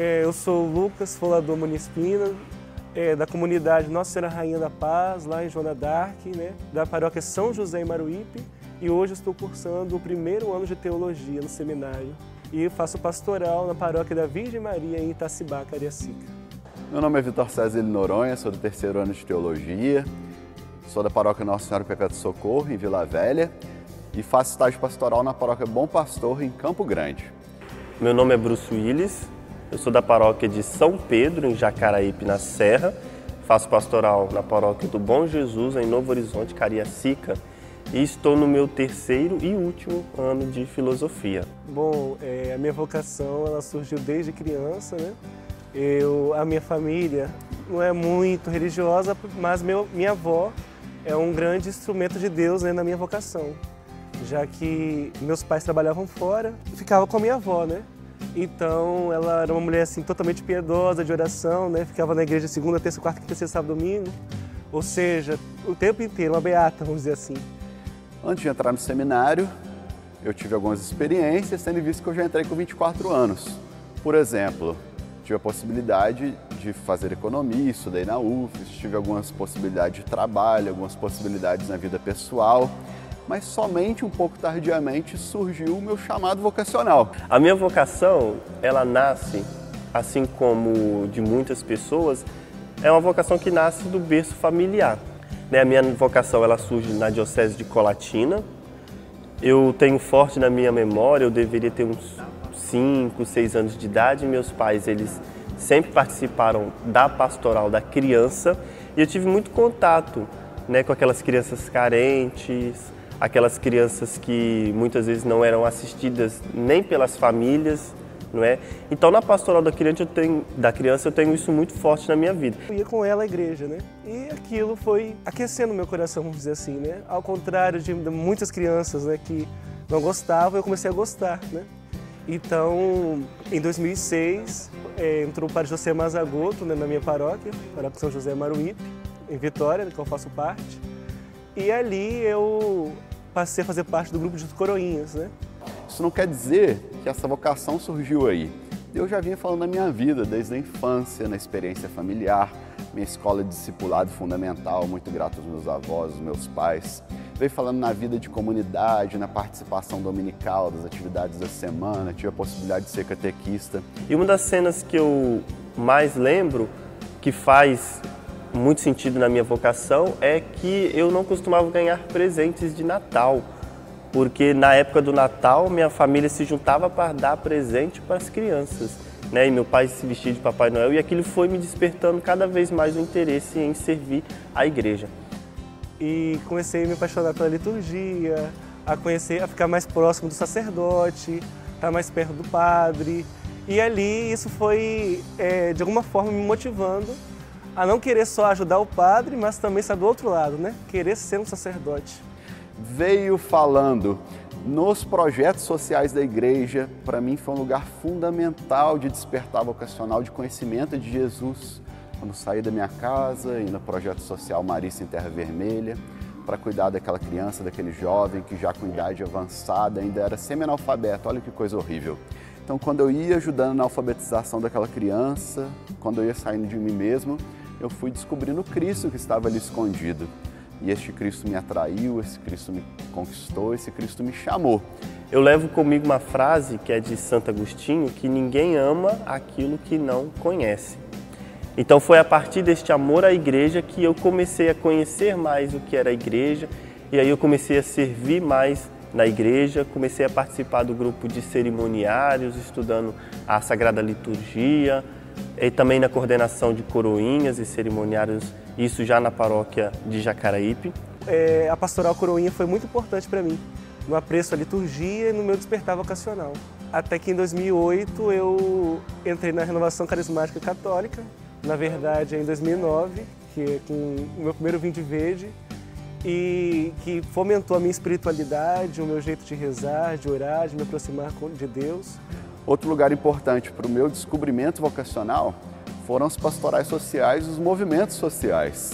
É, eu sou o Lucas, folador Munispina, é, da comunidade Nossa Senhora Rainha da Paz, lá em Joana d'Arc, né, da paróquia São José em Maruípe, e hoje estou cursando o primeiro ano de teologia no seminário. E faço pastoral na paróquia da Virgem Maria em Itacibá, Cariacica. Meu nome é Vitor César Noronha, sou do terceiro ano de teologia, sou da paróquia Nossa Senhora Perpétuo Socorro, em Vila Velha, e faço estágio pastoral na paróquia Bom Pastor, em Campo Grande. Meu nome é Bruce Willis, eu sou da paróquia de São Pedro, em Jacaraípe, na Serra. Faço pastoral na paróquia do Bom Jesus, em Novo Horizonte, Cariacica. E estou no meu terceiro e último ano de filosofia. Bom, é, a minha vocação ela surgiu desde criança, né? Eu, a minha família não é muito religiosa, mas meu, minha avó é um grande instrumento de Deus né, na minha vocação, já que meus pais trabalhavam fora, ficava com a minha avó, né? Então, ela era uma mulher assim totalmente piedosa, de oração, né? Ficava na igreja segunda, terça, quarta, quinta, sexta, sábado, domingo. Ou seja, o tempo inteiro, uma beata, vamos dizer assim. Antes de entrar no seminário, eu tive algumas experiências, tendo visto que eu já entrei com 24 anos. Por exemplo, tive a possibilidade de fazer economia, estudei na UFES, tive algumas possibilidades de trabalho, algumas possibilidades na vida pessoal mas somente um pouco tardiamente surgiu o meu chamado vocacional. A minha vocação, ela nasce, assim como de muitas pessoas, é uma vocação que nasce do berço familiar. Né, a minha vocação ela surge na diocese de Colatina. Eu tenho forte na minha memória, eu deveria ter uns 5, 6 anos de idade. Meus pais, eles sempre participaram da pastoral da criança e eu tive muito contato né, com aquelas crianças carentes, aquelas crianças que muitas vezes não eram assistidas nem pelas famílias, não é? Então na pastoral da criança eu tenho, da criança eu tenho isso muito forte na minha vida. Eu ia com ela à igreja, né? E aquilo foi aquecendo meu coração, vamos dizer assim, né? Ao contrário de muitas crianças, né, que não gostavam, eu comecei a gostar, né? Então, em 2006, é, entrou o padre José Mazagoto né, na minha paróquia, paróquia São José Maruípe, em Vitória, da qual eu faço parte. E ali eu passei a fazer parte do grupo de coroinhas, né? Isso não quer dizer que essa vocação surgiu aí. Eu já vinha falando da minha vida desde a infância, na experiência familiar, minha escola de discipulado fundamental, muito grato aos meus avós, aos meus pais. Veio falando na vida de comunidade, na participação dominical das atividades da semana, tive a possibilidade de ser catequista. E uma das cenas que eu mais lembro, que faz muito sentido na minha vocação é que eu não costumava ganhar presentes de Natal, porque na época do Natal minha família se juntava para dar presente para as crianças, né? E meu pai se vestia de Papai Noel e aquilo foi me despertando cada vez mais o interesse em servir a igreja. E comecei a me apaixonar pela liturgia, a conhecer, a ficar mais próximo do sacerdote, estar mais perto do padre. E ali isso foi, é, de alguma forma, me motivando a não querer só ajudar o padre, mas também estar do outro lado, né? Querer ser um sacerdote. Veio falando nos projetos sociais da igreja, para mim foi um lugar fundamental de despertar vocacional, de conhecimento de Jesus. Quando saí da minha casa e no projeto social Marista em Terra Vermelha, para cuidar daquela criança, daquele jovem que já com idade avançada ainda era semi-analfabeto, olha que coisa horrível. Então, quando eu ia ajudando na alfabetização daquela criança, quando eu ia saindo de mim mesmo, eu fui descobrindo Cristo que estava ali escondido. E este Cristo me atraiu, esse Cristo me conquistou, esse Cristo me chamou. Eu levo comigo uma frase que é de Santo Agostinho, que ninguém ama aquilo que não conhece. Então foi a partir deste amor à igreja que eu comecei a conhecer mais o que era a igreja e aí eu comecei a servir mais na igreja, comecei a participar do grupo de cerimoniários, estudando a Sagrada Liturgia, e também na coordenação de coroinhas e cerimoniários, isso já na paróquia de Jacaraípe. É, a pastoral coroinha foi muito importante para mim, no apreço à liturgia e no meu despertar vocacional. Até que em 2008 eu entrei na renovação carismática católica, na verdade em 2009, que é com o meu primeiro vinho de verde, e que fomentou a minha espiritualidade, o meu jeito de rezar, de orar, de me aproximar de Deus. Outro lugar importante para o meu descobrimento vocacional foram os pastorais sociais e os movimentos sociais.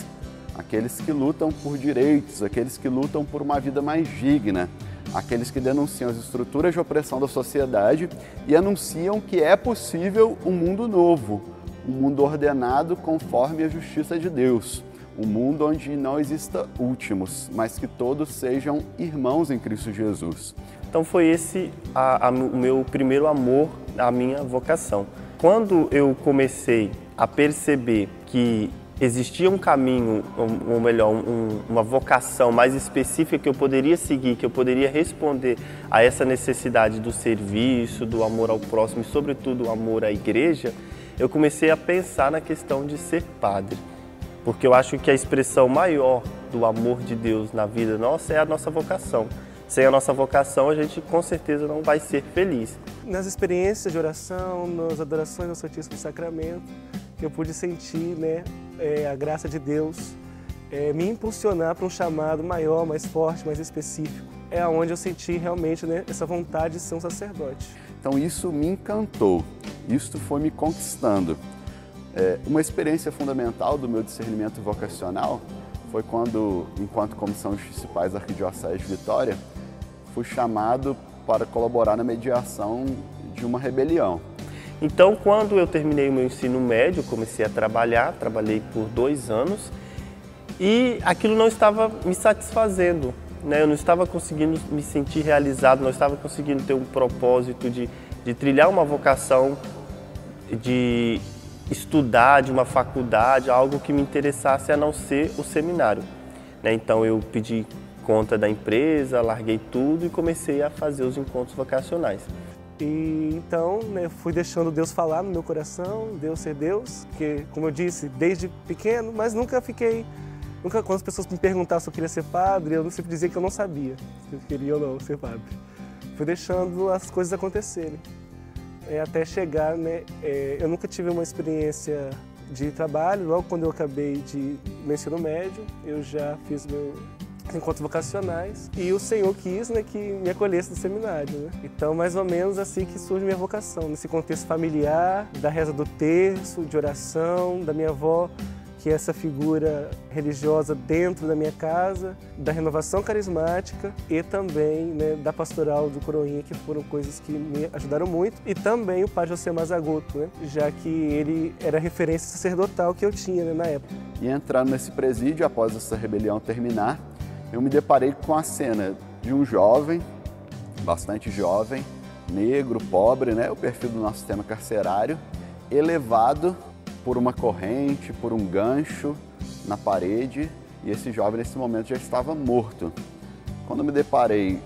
Aqueles que lutam por direitos, aqueles que lutam por uma vida mais digna, aqueles que denunciam as estruturas de opressão da sociedade e anunciam que é possível um mundo novo, um mundo ordenado conforme a justiça de Deus, um mundo onde não exista últimos, mas que todos sejam irmãos em Cristo Jesus. Então foi esse o meu primeiro amor, a minha vocação. Quando eu comecei a perceber que existia um caminho, ou melhor, um, uma vocação mais específica que eu poderia seguir, que eu poderia responder a essa necessidade do serviço, do amor ao próximo e, sobretudo, o amor à igreja, eu comecei a pensar na questão de ser padre. Porque eu acho que a expressão maior do amor de Deus na vida nossa é a nossa vocação. Sem a nossa vocação, a gente com certeza não vai ser feliz. Nas experiências de oração, nas adorações ao Santíssimo Sacramento, eu pude sentir né, é, a graça de Deus é, me impulsionar para um chamado maior, mais forte, mais específico. É onde eu senti realmente né, essa vontade de ser um sacerdote. Então isso me encantou, isso foi me conquistando. É, uma experiência fundamental do meu discernimento vocacional foi quando, enquanto comissão de municipais da Arquidiocese de Vitória, fui chamado para colaborar na mediação de uma rebelião. Então, quando eu terminei o meu ensino médio, comecei a trabalhar, trabalhei por dois anos e aquilo não estava me satisfazendo. Né? Eu não estava conseguindo me sentir realizado, não estava conseguindo ter um propósito de, de trilhar uma vocação, de estudar de uma faculdade, algo que me interessasse a não ser o seminário. Né? Então eu pedi conta da empresa, larguei tudo e comecei a fazer os encontros vocacionais. E então, né, fui deixando Deus falar no meu coração, Deus ser Deus, que, como eu disse, desde pequeno, mas nunca fiquei. Nunca, quando as pessoas me perguntavam se eu queria ser padre, eu sempre dizia que eu não sabia se eu queria ou não ser padre. Fui deixando as coisas acontecerem. É, até chegar, né? É, eu nunca tive uma experiência de trabalho, logo quando eu acabei de ensino médio, eu já fiz meu encontros vocacionais e o Senhor quis né, que me acolhesse no seminário. Né? Então, mais ou menos assim que surge minha vocação, nesse contexto familiar, da reza do terço, de oração, da minha avó, que essa figura religiosa dentro da minha casa, da renovação carismática e também né, da pastoral do Coroinha, que foram coisas que me ajudaram muito, e também o padre José Mazagoto, né, já que ele era a referência sacerdotal que eu tinha né, na época. E entrando nesse presídio, após essa rebelião terminar, eu me deparei com a cena de um jovem, bastante jovem, negro, pobre, né, o perfil do nosso sistema carcerário, elevado por uma corrente, por um gancho na parede, e esse jovem nesse momento já estava morto. Quando me deparei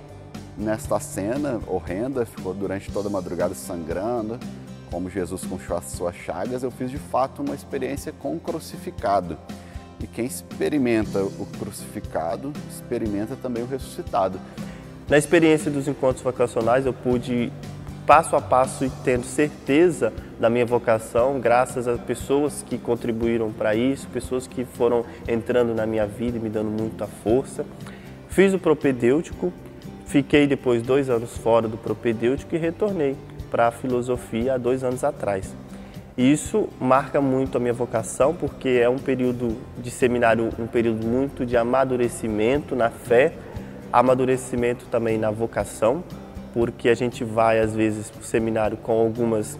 nesta cena horrenda, ficou durante toda a madrugada sangrando, como Jesus com as suas chagas, eu fiz de fato uma experiência com o crucificado. E quem experimenta o crucificado, experimenta também o ressuscitado. Na experiência dos encontros vocacionais, eu pude, passo a passo, e tendo certeza da minha vocação, graças a pessoas que contribuíram para isso, pessoas que foram entrando na minha vida e me dando muita força. Fiz o propedêutico, fiquei depois dois anos fora do propedêutico e retornei para a filosofia há dois anos atrás. Isso marca muito a minha vocação, porque é um período de seminário, um período muito de amadurecimento na fé, amadurecimento também na vocação, porque a gente vai às vezes para o seminário com algumas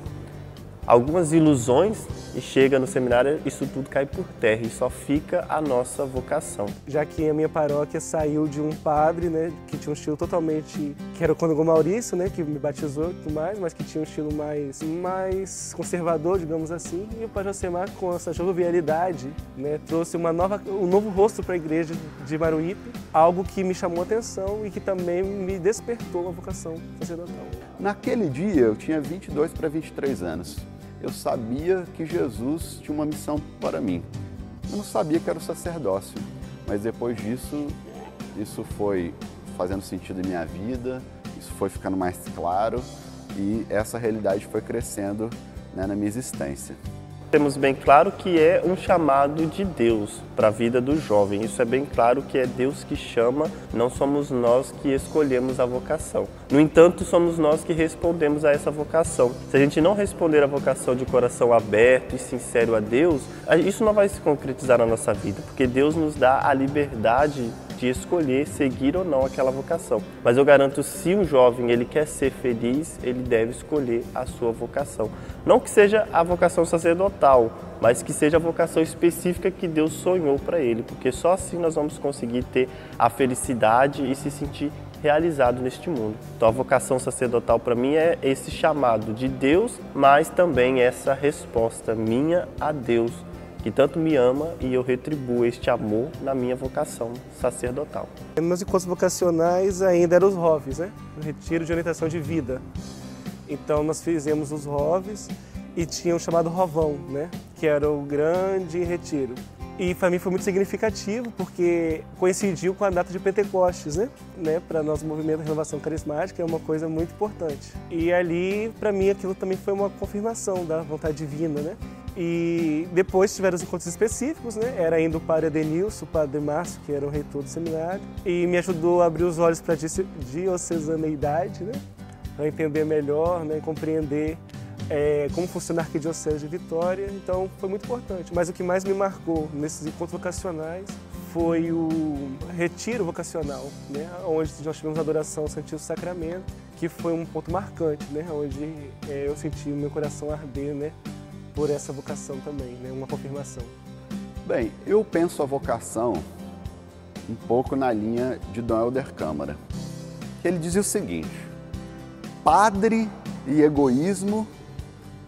algumas ilusões e chega no seminário isso tudo cai por terra e só fica a nossa vocação. Já que a minha paróquia saiu de um padre, né, que tinha um estilo totalmente, que era o Cônego Maurício, né, que me batizou e tudo mais, mas que tinha um estilo mais, mais conservador, digamos assim, e o Padre Josemar com essa jovialidade, né, trouxe uma nova, um novo rosto para a igreja de Maruípe, algo que me chamou a atenção e que também me despertou a vocação sacerdotal. Naquele dia eu tinha 22 para 23 anos eu sabia que Jesus tinha uma missão para mim. Eu não sabia que era o sacerdócio, mas depois disso, isso foi fazendo sentido em minha vida, isso foi ficando mais claro e essa realidade foi crescendo né, na minha existência. Temos bem claro que é um chamado de Deus para a vida do jovem. Isso é bem claro que é Deus que chama, não somos nós que escolhemos a vocação. No entanto, somos nós que respondemos a essa vocação. Se a gente não responder a vocação de coração aberto e sincero a Deus, isso não vai se concretizar na nossa vida, porque Deus nos dá a liberdade de escolher seguir ou não aquela vocação. Mas eu garanto, se um jovem ele quer ser feliz, ele deve escolher a sua vocação. Não que seja a vocação sacerdotal, mas que seja a vocação específica que Deus sonhou para ele, porque só assim nós vamos conseguir ter a felicidade e se sentir realizado neste mundo. Então a vocação sacerdotal para mim é esse chamado de Deus, mas também essa resposta minha a Deus, que tanto me ama e eu retribuo este amor na minha vocação sacerdotal. Meus encontros vocacionais ainda eram os ROVs, né? O Retiro de Orientação de Vida. Então nós fizemos os ROVs e tinha o chamado Rovão, né? Que era o grande retiro. E para mim foi muito significativo porque coincidiu com a data de Pentecostes, né? né? Para nós, o movimento de renovação carismática é uma coisa muito importante. E ali, para mim, aquilo também foi uma confirmação da vontade divina, né? E depois tiveram os encontros específicos, né? Era ainda o padre Adenilson, o padre Márcio, que era o reitor do seminário, e me ajudou a abrir os olhos para a diocesaneidade, né? Para entender melhor, né? compreender é, como funciona a Arquidiocese de Vitória, então foi muito importante. Mas o que mais me marcou nesses encontros vocacionais foi o retiro vocacional, né, onde nós tivemos a adoração ao Santíssimo Sacramento, que foi um ponto marcante, né, onde é, eu senti o meu coração arder né, por essa vocação também, né, uma confirmação. Bem, eu penso a vocação um pouco na linha de Dom Helder Câmara, ele dizia o seguinte, padre e egoísmo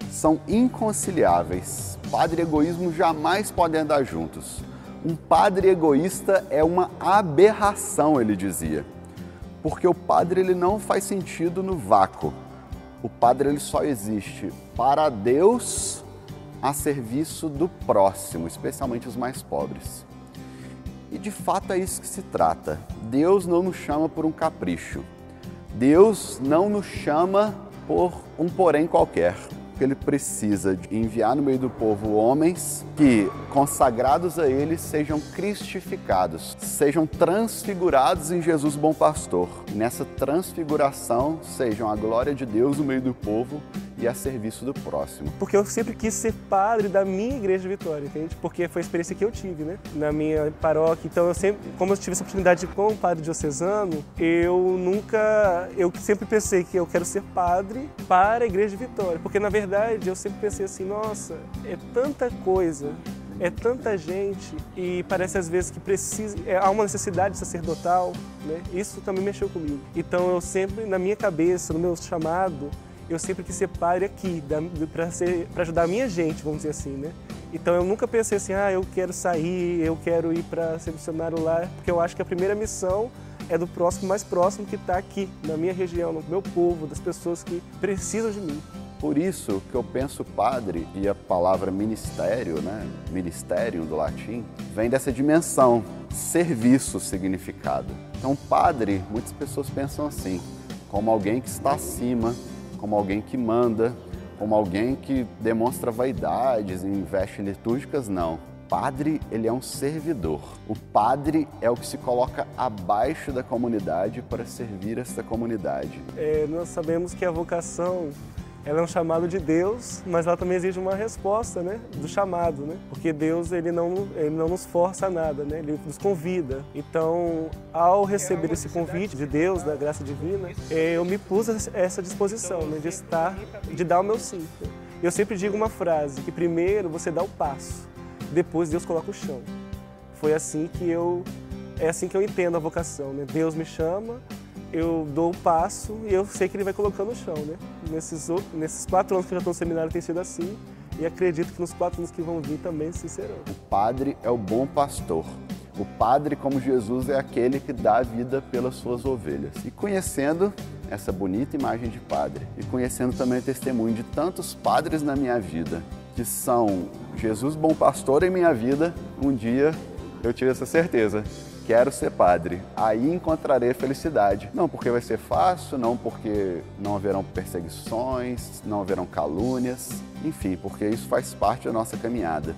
são inconciliáveis. Padre e egoísmo jamais podem andar juntos. Um padre egoísta é uma aberração, ele dizia. Porque o padre ele não faz sentido no vácuo. O padre ele só existe para Deus a serviço do próximo, especialmente os mais pobres. E de fato é isso que se trata. Deus não nos chama por um capricho. Deus não nos chama por um porém qualquer que ele precisa de enviar no meio do povo homens que, consagrados a ele, sejam cristificados, sejam transfigurados em Jesus bom pastor. Nessa transfiguração sejam a glória de Deus no meio do povo e a serviço do próximo. Porque eu sempre quis ser padre da minha igreja de Vitória, entende? Porque foi a experiência que eu tive, né? Na minha paróquia. Então eu sempre, como eu tive essa oportunidade com o padre diocesano, eu nunca, eu sempre pensei que eu quero ser padre para a igreja de Vitória. Porque na verdade eu sempre pensei assim, nossa, é tanta coisa é tanta gente e parece às vezes que precisa, é, há uma necessidade sacerdotal, né? Isso também mexeu comigo. Então eu sempre, na minha cabeça, no meu chamado, eu sempre quis ser padre aqui, para ajudar a minha gente, vamos dizer assim, né? Então eu nunca pensei assim, ah, eu quero sair, eu quero ir para ser missionário lá, porque eu acho que a primeira missão é do próximo mais próximo que está aqui, na minha região, no meu povo, das pessoas que precisam de mim. Por isso que eu penso padre e a palavra ministério, né, ministério do latim, vem dessa dimensão, serviço significado. Então padre, muitas pessoas pensam assim, como alguém que está acima, como alguém que manda, como alguém que demonstra vaidades em vestes litúrgicas, não. Padre, ele é um servidor. O padre é o que se coloca abaixo da comunidade para servir essa comunidade. É, nós sabemos que a vocação ela é um chamado de Deus, mas ela também exige uma resposta, né, do chamado, né? Porque Deus ele não ele não nos força a nada, né? Ele nos convida. Então, ao receber esse convite de Deus, da graça divina, eu me pus a essa disposição, né, de estar, de dar o meu sim. Eu sempre digo uma frase que primeiro você dá o passo, depois Deus coloca o chão. Foi assim que eu é assim que eu entendo a vocação, né? Deus me chama, eu dou o passo e eu sei que ele vai colocando no chão, né? Nesses, nesses quatro anos que eu já estou no seminário tem sido assim e acredito que nos quatro anos que vão vir também se serão. O padre é o bom pastor. O padre, como Jesus, é aquele que dá a vida pelas suas ovelhas. E conhecendo essa bonita imagem de padre e conhecendo também o testemunho de tantos padres na minha vida, que são Jesus bom pastor em minha vida, um dia eu tive essa certeza quero ser padre. Aí encontrarei felicidade. Não porque vai ser fácil, não porque não haverão perseguições, não haverão calúnias, enfim, porque isso faz parte da nossa caminhada.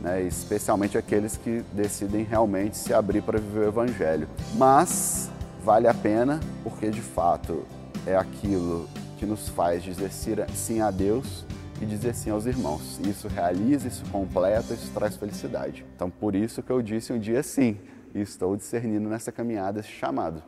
Né? Especialmente aqueles que decidem realmente se abrir para viver o Evangelho. Mas vale a pena porque de fato é aquilo que nos faz dizer sim a Deus e dizer sim aos irmãos. Isso realiza, isso completa, isso traz felicidade. Então por isso que eu disse um dia sim e estou discernindo nessa caminhada esse chamado.